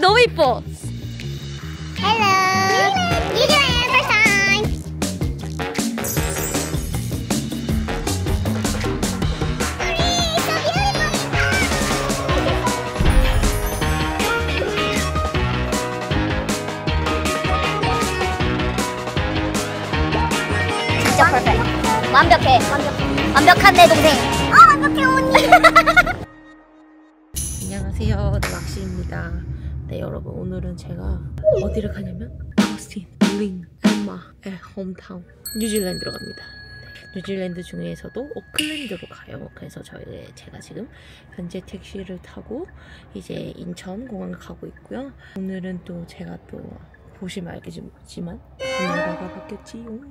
너무 이뻐. Hello. It first time. 진짜 퍼펙트. 완벽해. 완벽한 내 동생. 아, 완벽해, 언니. 안녕하세요. 낚시입니다. 네, 여러분 오늘은 제가 어디를 가냐면 오스틴, 링, 엠마의 홈타운 뉴질랜드로 갑니다. 네, 뉴질랜드 중에서도 오클랜드로 가요. 그래서 저희 제가 지금 현재 택시를 타고 이제 인천 공항을 가고 있고요. 오늘은 또 제가 또 보시면 알겠지만 카메라가 바뀌었지요.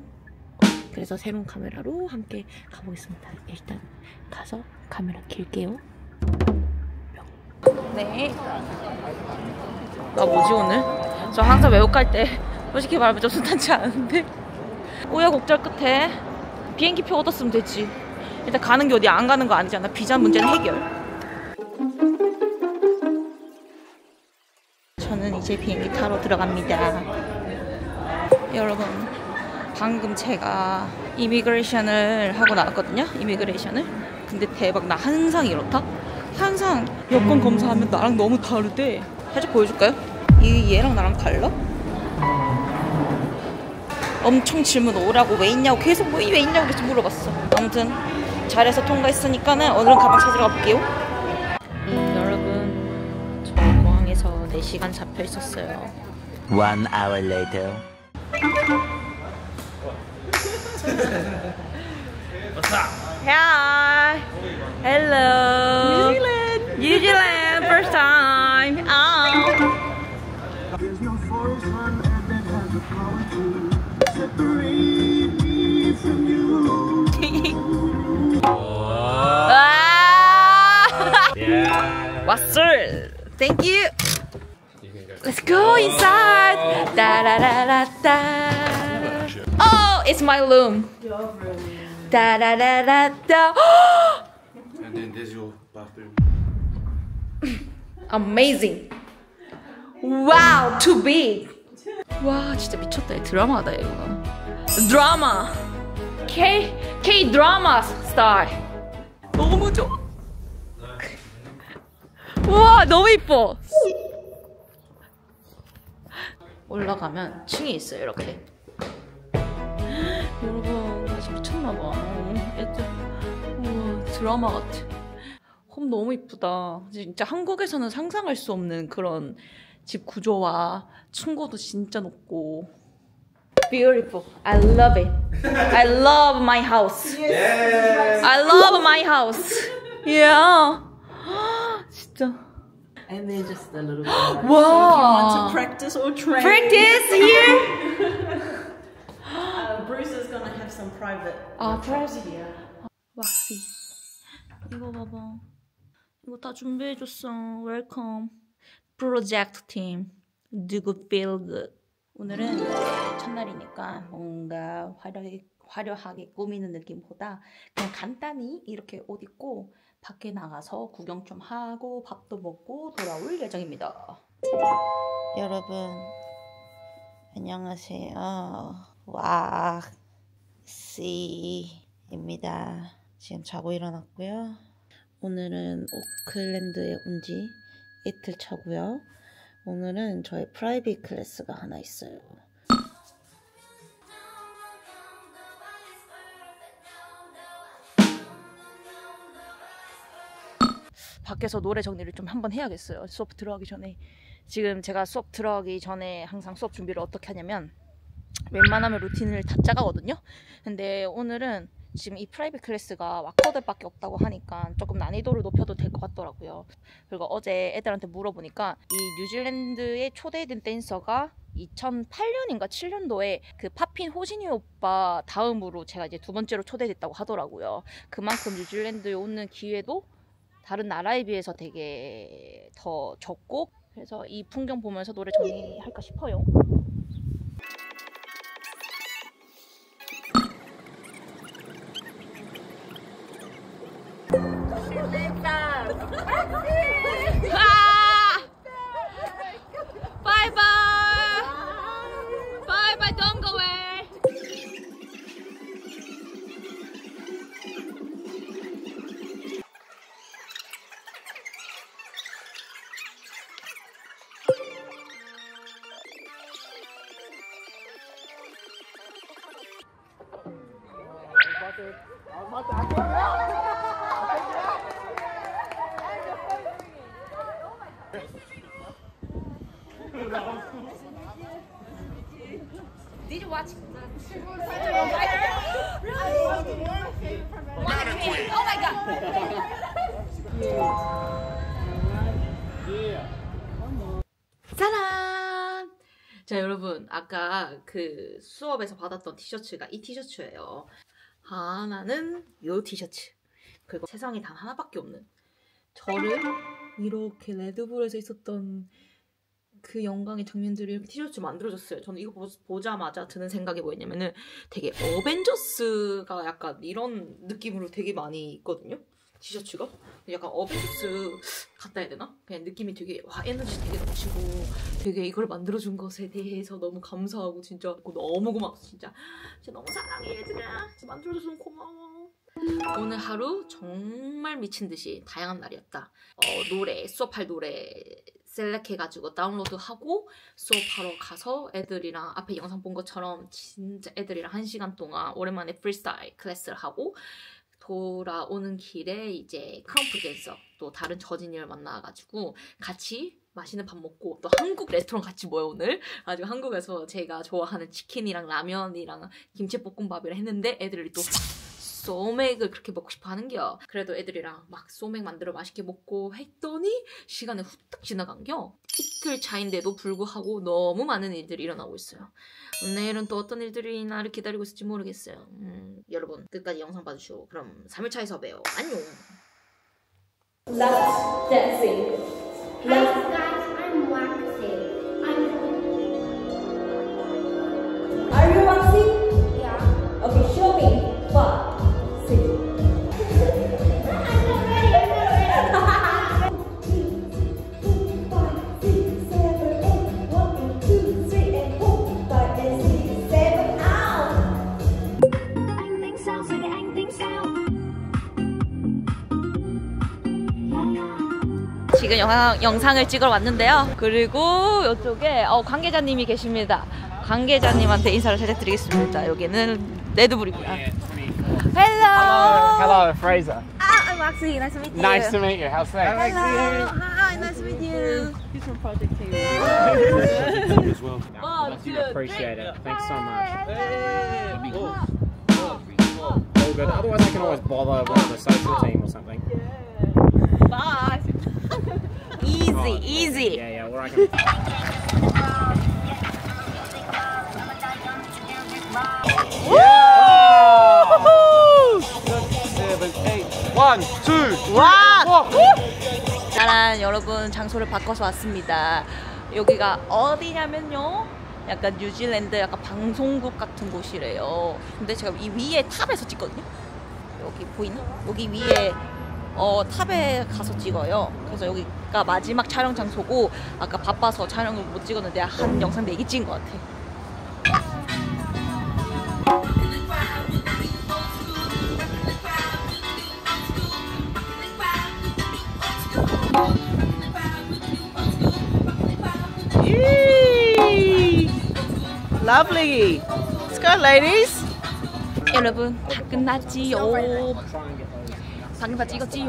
그래서 새로운 카메라로 함께 가보겠습니다. 일단 가서 카메라 킬게요. 네. 나 뭐지 오늘? 저 항상 외국 갈 때 솔직히 말하면 좀 순탄치 않은데 우여곡절 끝에 비행기 표 얻었으면 되지. 일단 가는 게 어디 안 가는 거 아니잖아. 비자 문제는 해결. 저는 이제 비행기 타러 들어갑니다. 여러분 방금 제가 immigration을 하고 나왔거든요. immigration을. 근데 대박 나 항상 이렇다. 항상 여권 검사하면 나랑 너무 다르대. 살짝 보여줄까요? 이 얘랑 나랑 달라? 엄청 질문 오라고 왜 왔냐고 계속 뭐 왜 왔냐고 계속 물어봤어. 아무튼 잘해서 통과했으니까는 오늘은 가방 찾으러 가볼게요. 여러분 저 공항에서 4시간 잡혀 있었어요. One hour later. Hi. Hello. 와. 왔어. Thank you. Let's go inside. Da da da da da. Oh, it's my room. Da da da da da. And then there's your bathroom. Amazing. Wow, too big. 와, 진짜 미쳤다. 이 드라마다 이거. 드라마. K K 드라마 스타일. 너무 좋아. 우와, 너무 이뻐. 올라가면 층이 있어요, 이렇게. 여러분, 나 진짜 미쳤나봐. 애들. 우와, 드라마 같아. 홈 너무 이쁘다. 진짜 한국에서는 상상할 수 없는 그런 집 구조와 층고도 진짜 높고. Beautiful. I love it. I love my house. I love my house. Yeah. 진짜. And then just a little bit. more. 와. Practice or train. Practice here. Uh, Bruce is gonna have some private. 아, 프라이빗. 왁시. 이거 봐봐. 이거 다 준비해줬어. 웰컴. 프로젝트 팀. 누구 feel good. 오늘은 첫날이니까 뭔가 화려하게, 화려하게 꾸미는 느낌보다 그냥 간단히 이렇게 옷 입고 밖에 나가서 구경 좀 하고 밥도 먹고 돌아올 예정입니다. 여러분 안녕하세요. 와 씨입니다. 지금 자고 일어났고요. 오늘은 오클랜드에 온 지 이틀 차고요. 오늘은 저희 private class가 하나 있어요. 밖에서 노래 정리를 좀 한번 해야겠어요. 수업 들어가기 전에. 지금 제가 수업 들어가기 전에 항상 수업 준비를 어떻게 하냐면 웬만하면 루틴을 다 짜가거든요. 근데 오늘은 지금 이 private 클래스가 waacker들밖에 없다고 하니까 조금 난이도를 높여도 될 것 같더라고요. 그리고 어제 애들한테 물어보니까 이 뉴질랜드에 초대된 댄서가 2008년인가 7년도에 그 파핀 호진이 오빠 다음으로 제가 이제 두 번째로 초대됐다고 하더라고요. 그만큼 뉴질랜드에 오는 기회도 다른 나라에 비해서 되게 더 적고 그래서 이 풍경 보면서 노래 정리할까 싶어요. 아! 자, 여러분, 아까 그 수업에서 받았던 티셔츠가 이 티셔츠예요. 하나는 요 티셔츠. 그리고 세상에 단 하나밖에 없는 저를 이렇게 레드불에서 있었던 그 영광의 장면들을 티셔츠 만들어줬어요. 저는 이거 보, 보자마자 드는 생각이 뭐였냐면은 되게 어벤져스가 약간 이런 느낌으로 되게 많이 있거든요. 티셔츠가? 약간 어벤져스 같다 해야 되나? 그냥 느낌이 되게 와 에너지 되게 넘치고 되게 이걸 만들어준 것에 대해서 너무 감사하고 진짜 너무 고맙어 진짜. 진짜 너무 사랑해 얘들아 진짜 만들어줘서 고마워. 오늘 하루 정말 미친 듯이 다양한 날이었다. 어, 노래 수업할 노래 select해가지고 다운로드하고 수업하러 가서 애들이랑 앞에 영상 본 것처럼 진짜 애들이랑 한 시간 동안 오랜만에 프리스타일 클래스를 하고 돌아오는 길에 이제 크럼프 댄서 또 다른 저진이를 만나가지고 같이 맛있는 밥 먹고 또 한국 레스토랑 같이 모여 오늘. 아주 한국에서 제가 좋아하는 치킨이랑 라면이랑 김치볶음밥이랑 했는데 애들이 또 소맥을 그렇게 먹고 싶어 하는겨. 그래도 애들이랑 막 소맥 만들어 맛있게 먹고 했더니 시간이 후딱 지나간겨. 이틀 차인데도 불구하고 너무 많은 일들이 일어나고 있어요. 내일은 또 어떤 일들이 나를 기다리고 있을지 모르겠어요. 음, 여러분 끝까지 영상 봐주시고 그럼 3일차에서 봬요. 안녕. Dancing. Hi guys, 지금 영상, 영상을 찍으러 왔는데요. 그리고 이쪽에 어, 관계자님이 계십니다. 관계자님한테 인사를 살짝 드리겠습니다. 여기는 레드불이고요. Hello. Hello, Fraser. Ah, I'm Roxy. Nice to meet you. Nice to meet you. How's things? Hello. Hi. Nice to meet you. He's from Project Team. as well. One, two, Appreciate it. Thanks so much. Hey. All good. Otherwise, I can always bother with the social team or something. Bye. Easy, easy. Yeah, yeah. Seven, eight. One, two. 와! 짜란 여러분 장소를 바꿔서 왔습니다. 여기가 어디냐면요. 약간 뉴질랜드 약간 방송국 같은 곳이래요. 근데 제가 이 위에 탑에서 찍거든요. 여기 보이나? 여기 위에 어, 탑에 가서 찍어요. 그래서 여기가 마지막 촬영 장소고 아까 바빠서 촬영을 못 찍었는데 한 영상 4개 찍은 것 같아. Lovely. Let's go, ladies. 여러분 다 끝났지요. 방금 다 찍었지요.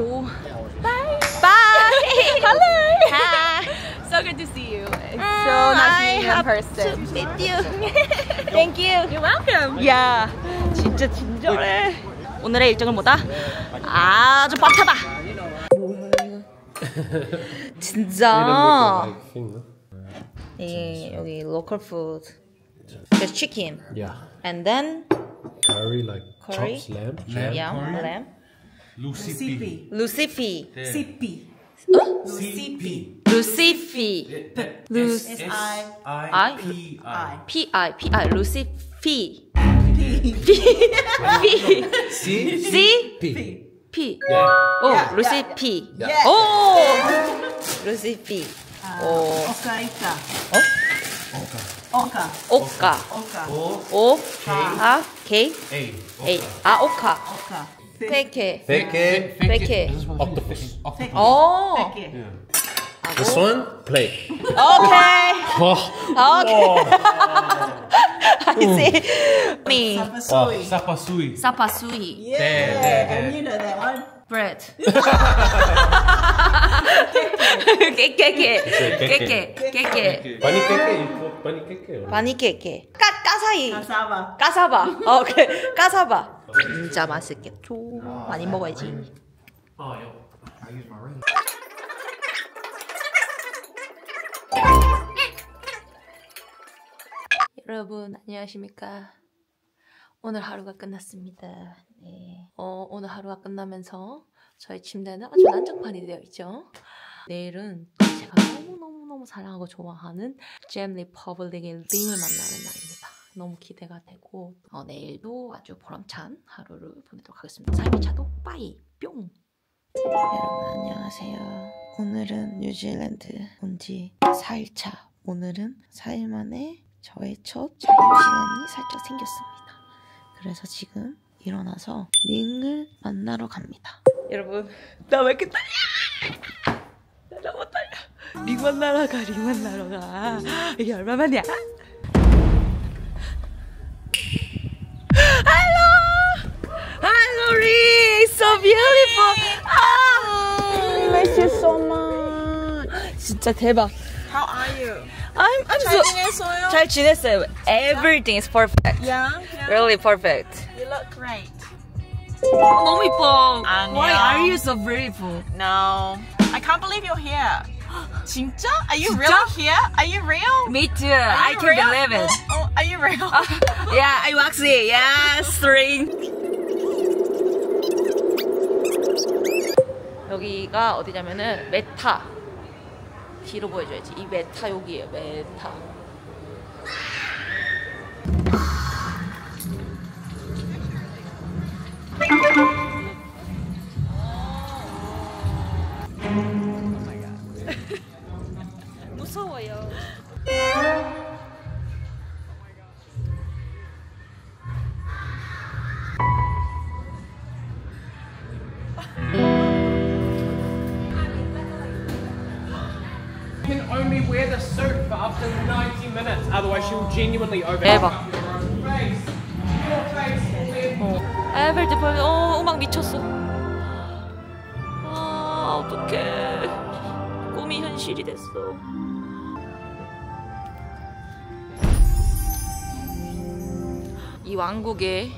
Bye. Bye. Hello. Hi. So good to see you. It's so nice I to meet you in person. to meet you. Thank you. You're welcome. 야, 진짜 친절해. 오늘의 일정은 뭐다? 아주 이거? 진짜. 이 여기 local food. There's chicken Yeah. and then Curry, like Curry? chops, lamb. yeah, lamb. Lucy. Lucifi. CP. CP. Lucifi. Luc I I P-I. P I P I Lucifi. C? C P. P. 오, 루시피. 오, 루시피. 오, Okaika. Oka. 오카. Oka. 오, 아, K, A. A. 아, 오카. Oka. 페 케. Fake 페케. octopus. 오, Okay. This one, plate. 오케이. Oh, 오케이. I see. Me. Oh, sapasui. Sapasui. There, there, there. You know that one. Bread. 깨깨깨. 깨깨. 깨깨. Call bunny keke? or- 많이 깨깨. 까 까사이. Cassava. 까사바. 어. 까사바. 진짜 맛있겠죠. 많이 먹어야지. 여러분 안녕하십니까? 오늘 하루가 끝났습니다. 네. 어, 오늘 하루가 끝나면서 저희 침대는 아주 난장판이 되어 있죠. 내일은 제가 너무너무너무 사랑하고 좋아하는 잼 리퍼블릭의 링을 만나는 날입니다. 너무 기대가 되고 어, 내일도 아주 보람찬 하루를 보내도록 하겠습니다. 3일차도 bye 뿅! 여러분 안녕하세요. 오늘은 뉴질랜드 온지 4일차. 오늘은 4일 만에 저의 첫 자유시간이 살짝 생겼습니다. 그래서 지금 일어나서 링을 만나러 갑니다. 여러분 나 왜 이렇게 떨려? 나 너무 떨려. 링 만나러 가, 링 만나러 가. 이게 얼마만이야? beautiful! Ah! Miss you so much. 진짜 대박. How are you? I'm, I'm 잘 so... 지냈어요? 잘 지냈어요. Everything is perfect. Yeah, yeah. Really perfect. You look great. 너무 이뻐. 아니야. Why are you so beautiful? No. I can't believe you're here. 진짜? Are you really here? Are you real? Me too. Are I you can real? believe it. Oh, oh, are you real? yeah, I'm actually, yes, three. 여기가 어디냐면은 메타. 뒤로 보여줘야지. 이 메타 여기에요, 메타. Minutes, otherwise she'll genuinely over 대박. 어. 에벨 디펄, 어, 음악 미쳤어. 아, 어떡해. 꿈이 현실이 됐어. 이 왕국에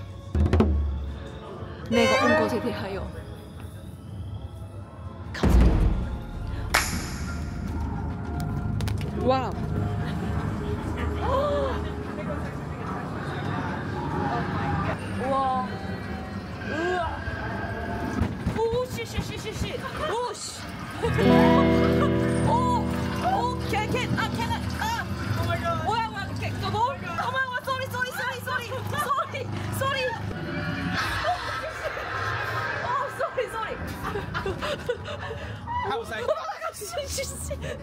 내가 온 것에 대하여 감사합니다. 와우.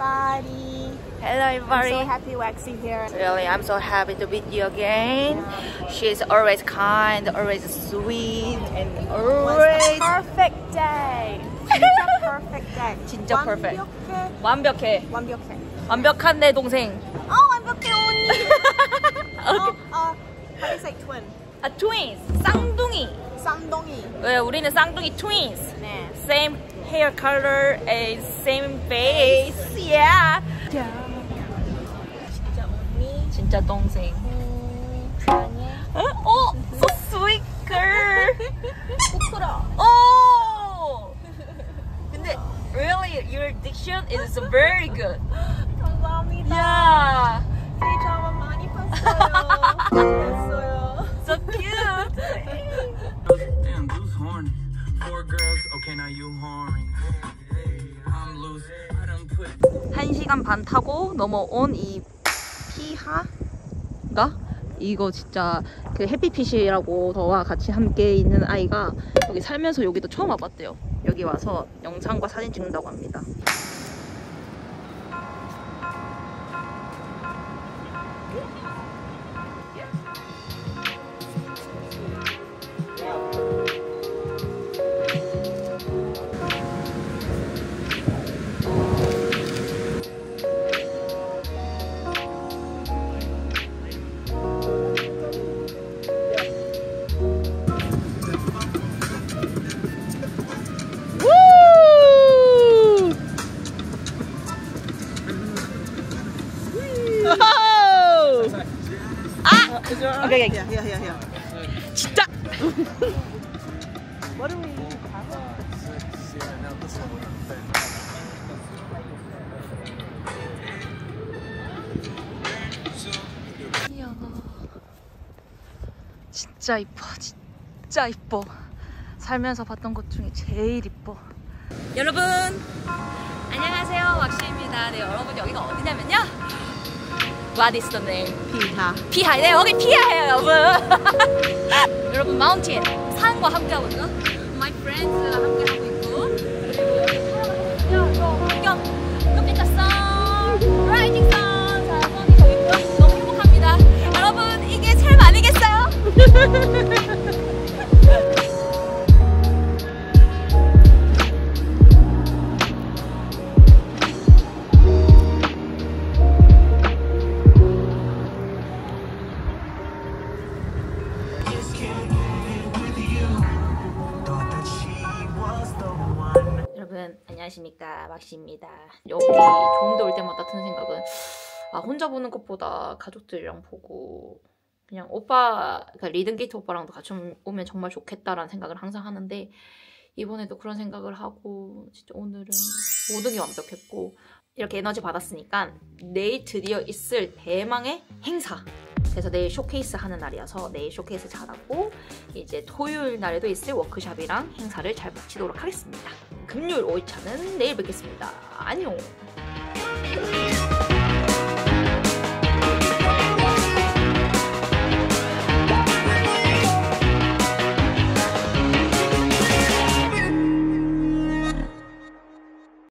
Hello, everybody. Hello, everybody. So happy Waxy here. Really, I'm so happy to meet you again. She's always kind, always sweet, and always Perfect day. 진짜 perfect day. 진짜 perfect. 완벽해. 완벽해. 완벽해. 완벽한 내 동생. 어, 완벽해, 언니. 어, 어, how do you say twin? 아, twins. 쌍둥이. 쌍둥이. 왜 우리는 쌍둥이 twins. 네. Same hair color and same face. Yeah. 진짜 언니. 진짜 동생. 사랑해. 어? 어? So sweet girl. 부끄러. 어. 근데 really your diction is very good. 감사합니다. Yeah. 제 드라마 많이 봤어요. 잘했어요. 1시간 반 타고 넘어온 이 피하가 이거 진짜 그 해피핏이라고 저와 같이 함께 있는 아이가 여기 살면서 여기도 처음 와봤대요. 여기 와서 영상과 사진 찍는다고 합니다. 진짜 이뻐, 진짜 이뻐. 살면서 봤던 것 중에 제일 이뻐. 여러분 안녕하세요 왁시입니다. 네 여러분 여기가 어디냐면요. What is the name? 피하. 피하. 네 여기 피하예요 여러분. 여러분 마운틴 산과 함께 하고 있죠. My friends 함께 하고 있고 그리고 여러분 안녕하십니까 막시입니다. 여기 좋은데 올 때마다 드는 생각은 아 혼자 보는 것보다 가족들이랑 보고 그냥 오빠 그러니까 리듬게이트 오빠랑도 같이 오면 정말 좋겠다라는 생각을 항상 하는데 이번에도 그런 생각을 하고 진짜 오늘은 모든 게 완벽했고 이렇게 에너지 받았으니까 내일 드디어 있을 대망의 행사 그래서 내일 쇼케이스 하는 날이어서 내일 쇼케이스 잘하고 이제 토요일 날에도 있을 워크샵이랑 행사를 잘 마치도록 하겠습니다. 금요일 5일차는 내일 뵙겠습니다. 안녕.